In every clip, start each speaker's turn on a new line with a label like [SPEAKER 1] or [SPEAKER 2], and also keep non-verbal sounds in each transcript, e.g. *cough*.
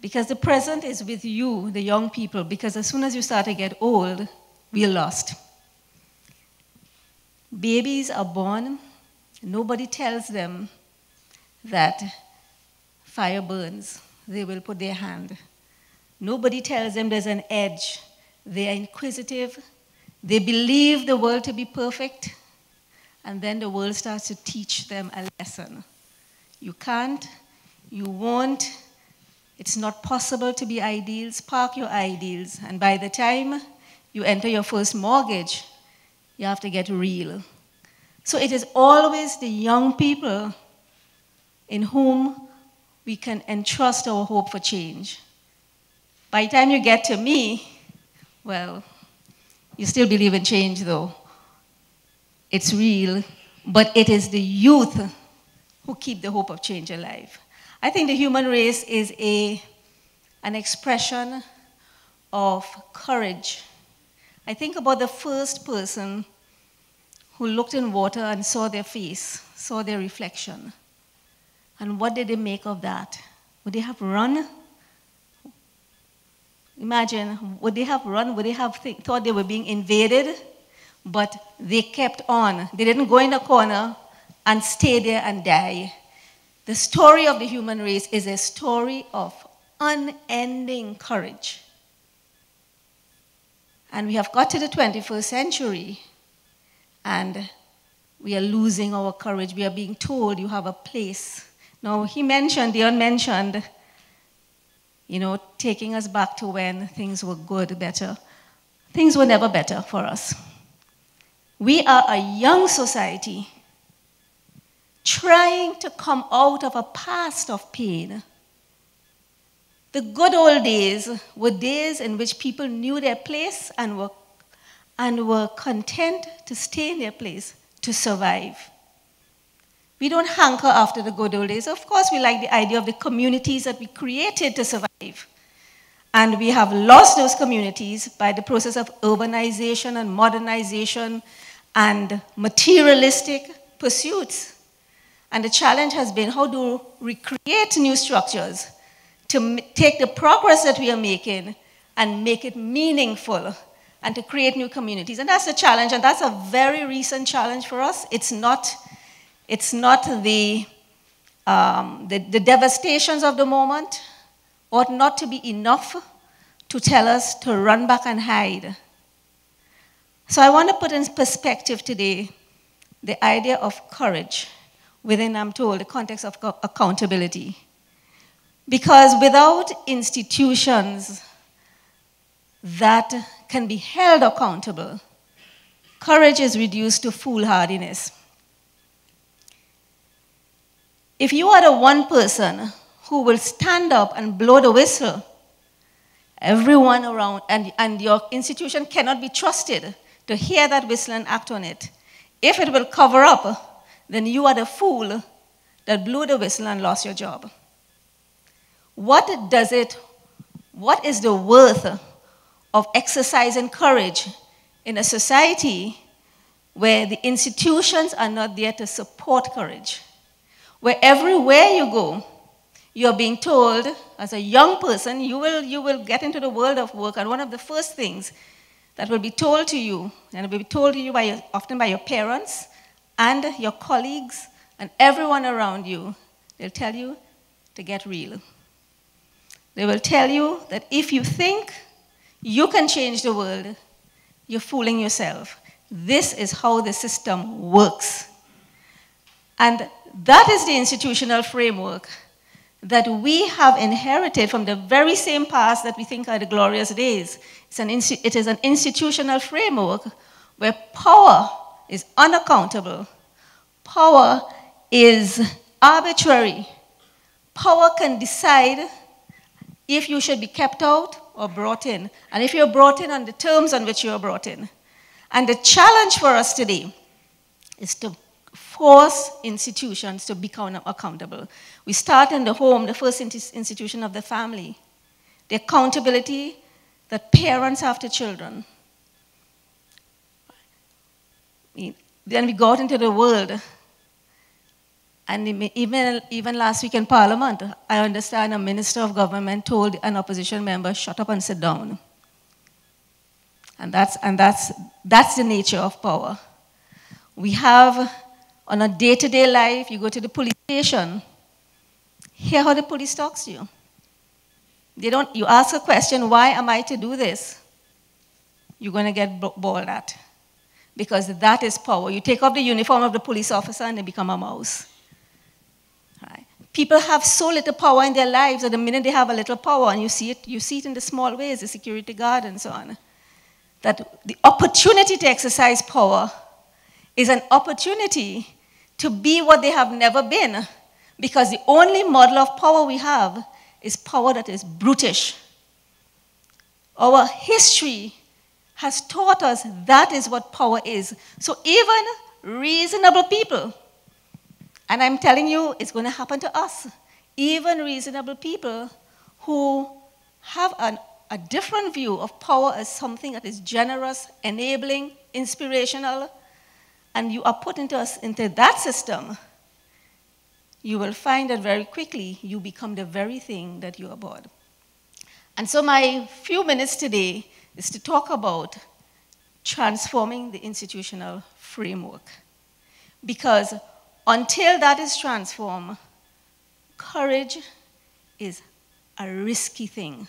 [SPEAKER 1] Because the present is with you, the young people, because as soon as you start to get old, we're lost. Babies are born, nobody tells them that fire burns. They will put their hand. Nobody tells them there's an edge. They are inquisitive. They believe the world to be perfect. And then the world starts to teach them a lesson. You can't, you won't, it's not possible to be ideals. Park your ideals. And by the time you enter your first mortgage, you have to get real. So it is always the young people in whom we can entrust our hope for change. By the time you get to me, well, you still believe in change though. It's real, but it is the youth who keep the hope of change alive. I think the human race is a, an expression of courage. I think about the first person who looked in water and saw their face, saw their reflection. And what did they make of that? Would they have run? Imagine, would they have run? Would they have th- thought they were being invaded? But they kept on. They didn't go in a corner and stay there and die. The story of the human race is a story of unending courage. And we have got to the 21st century and we are losing our courage. We are being told you have a place. Now, he mentioned, Dion mentioned, you know, taking us back to when things were good, better. Things were never better for us. We are a young society trying to come out of a past of pain. The good old days were days in which people knew their place and were, and were content to stay in their place to survive. We don't hanker after the good old days. Of course, we like the idea of the communities that we created to survive. And we have lost those communities by the process of urbanization and modernization and materialistic pursuits. And the challenge has been how to recreate new structures to take the progress that we are making and make it meaningful and to create new communities. And that's a challenge, and that's a very recent challenge for us. It's not, it's not the, um, the, the devastations of the moment ought not to be enough to tell us to run back and hide. So I want to put in perspective today the idea of courage within, I'm told, the context of accountability. Because without institutions that can be held accountable, courage is reduced to foolhardiness. If you are the one person who will stand up and blow the whistle, everyone around, and, and your institution cannot be trusted to hear that whistle and act on it. If it will cover up then you are the fool that blew the whistle and lost your job. What does it, what is the worth of exercising courage in a society where the institutions are not there to support courage? Where everywhere you go, you're being told, as a young person, you will, you will get into the world of work, and one of the first things that will be told to you, and will be told to you by your, often by your parents, and your colleagues and everyone around you, they'll tell you to get real. They will tell you that if you think you can change the world, you're fooling yourself. This is how the system works. And that is the institutional framework that we have inherited from the very same past that we think are the glorious days. It's an it is an institutional framework where power is unaccountable. Power is arbitrary. Power can decide if you should be kept out or brought in, and if you're brought in on the terms on which you're brought in. And the challenge for us today is to force institutions to become accountable. We start in the home, the first institution of the family. The accountability that parents have to children. Then we got into the world. And even, even last week in Parliament, I understand a minister of government told an opposition member, shut up and sit down. And that's, and that's, that's the nature of power. We have, on a day to day life, you go to the police station, hear how the police talks to you. They don't, you ask a question, why am I to do this? You're going to get bawled at. Because that is power. You take off the uniform of the police officer and they become a mouse. Right? People have so little power in their lives that the minute they have a little power, and you see it, you see it in the small ways, the security guard and so on, that the opportunity to exercise power is an opportunity to be what they have never been. Because the only model of power we have is power that is brutish. Our history has taught us that is what power is. So even reasonable people, and I'm telling you, it's going to happen to us, even reasonable people who have an, a different view of power as something that is generous, enabling, inspirational, and you are put into, us, into that system, you will find that very quickly you become the very thing that you are about. And so, my few minutes today is to talk about transforming the institutional framework. Because until that is transformed, courage is a risky thing.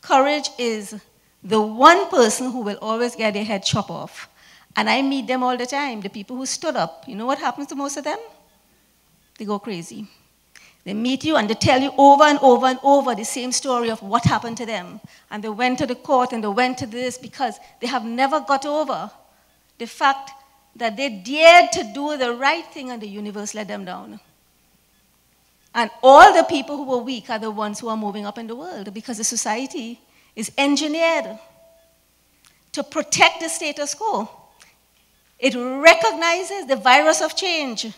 [SPEAKER 1] Courage is the one person who will always get their head chopped off. And I meet them all the time, the people who stood up. You know what happens to most of them? They go crazy. They meet you and they tell you over and over and over the same story of what happened to them. And they went to the court and they went to this because they have never got over the fact that they dared to do the right thing and the universe let them down. And all the people who are weak are the ones who are moving up in the world because the society is engineered to protect the status quo. It recognizes the virus of change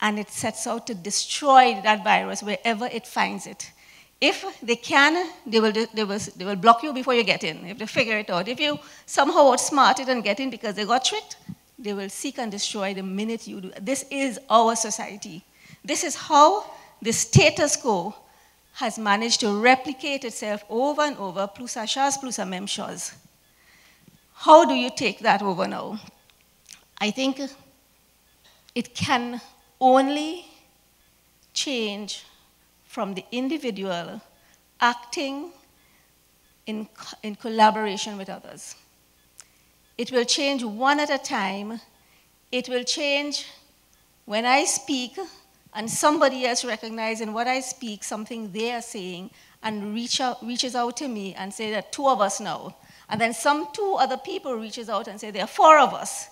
[SPEAKER 1] and it sets out to destroy that virus wherever it finds it. If they can, they will, they, will, they will block you before you get in, if they figure it out. If you somehow outsmart it and get in because they got tricked, they will seek and destroy the minute you do. This is our society. This is how the status quo has managed to replicate itself over and over, plus a chance, plus a memshas. How do you take that over now? I think it can only change from the individual acting in, in collaboration with others. It will change one at a time. It will change when I speak and somebody else recognizes in what I speak something they are saying and reach out, reaches out to me and say that two of us know. And then some two other people reaches out and say there are four of us.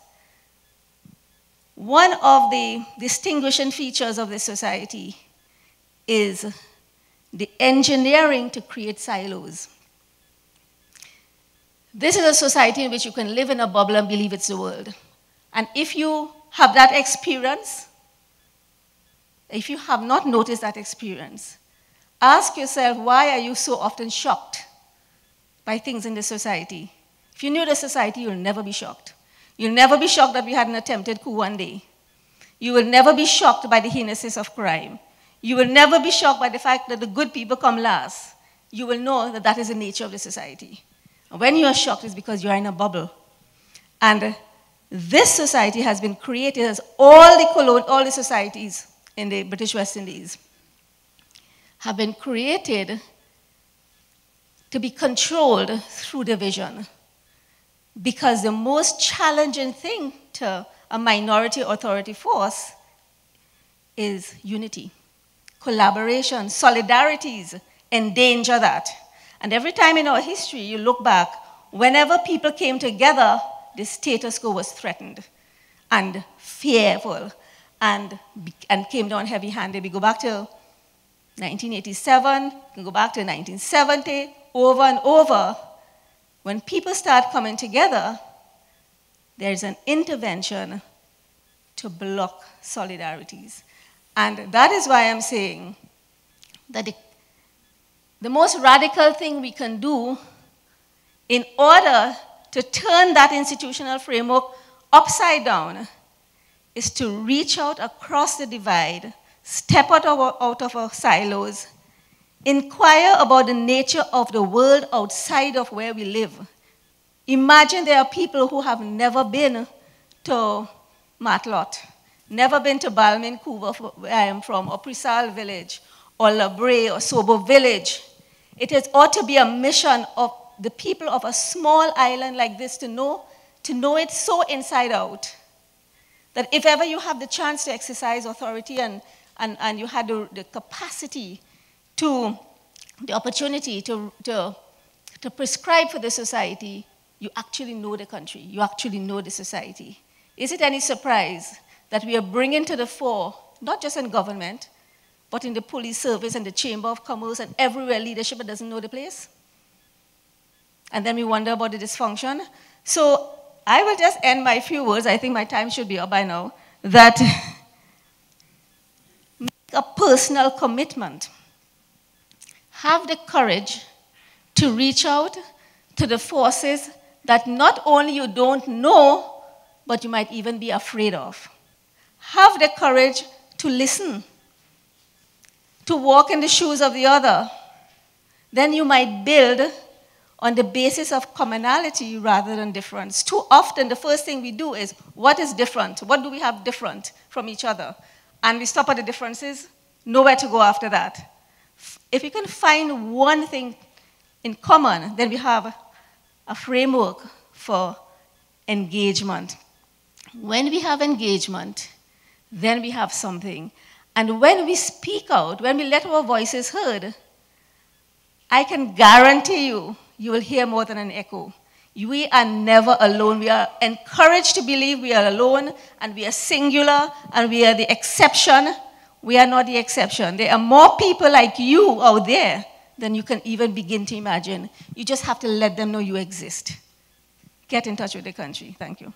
[SPEAKER 1] One of the distinguishing features of this society is the engineering to create silos. This is a society in which you can live in a bubble and believe it's the world. And if you have that experience, if you have not noticed that experience, ask yourself why are you so often shocked by things in this society? If you knew the society, you'll never be shocked. You'll never be shocked that we had an attempted coup one day. You will never be shocked by the heinousness of crime. You will never be shocked by the fact that the good people come last. You will know that that is the nature of the society. And when you are shocked, it's because you are in a bubble. And this society has been created as all the all the societies in the British West Indies have been created to be controlled through division. Because the most challenging thing to a minority authority force is unity, collaboration, solidarities endanger that. And every time in our history you look back, whenever people came together, the status quo was threatened and fearful and, and came down heavy handed. We go back to 1987, we go back to 1970, over and over when people start coming together, there's an intervention to block solidarities. And that is why I'm saying that the, the most radical thing we can do in order to turn that institutional framework upside down is to reach out across the divide, step out of out of our silos, inquire about the nature of the world outside of where we live. Imagine there are people who have never been to Matelot, never been to Balmain Couva, where I am um, from, or Preysal Village, or La Brea, or Sobo Village. It is ought to be a mission of the people of a small island like this to know, to know it so inside out that if ever you have the chance to exercise authority and, and, and you had the, the capacity to, the opportunity to, to, to prescribe for the society, you actually know the country, you actually know the society. Is it any surprise that we are bringing to the fore, not just in government, but in the police service and the Chamber of Commerce and everywhere leadership that doesn't know the place? And then we wonder about the dysfunction. So I will just end my few words. I think my time should be up by now. That *laughs* make a personal commitment. Have the courage to reach out to the forces that not only you don't know, but you might even be afraid of. Have the courage to listen, to walk in the shoes of the other. Then you might build on the basis of commonality rather than difference. Too often, the first thing we do is, what is different? What do we have different from each other? And we stop at the differences, nowhere to go after that. If we can find one thing in common, then we have a framework for engagement. When we have engagement, then we have something. And when we speak out, when we let our voices heard, I can guarantee you you will hear more than an echo. We are never alone. We are encouraged to believe we are alone and we are singular and we are the exception. We are not the exception. There are more people like you out there than you can even begin to imagine. You just have to let them know you exist. Get in touch with the country. Thank you.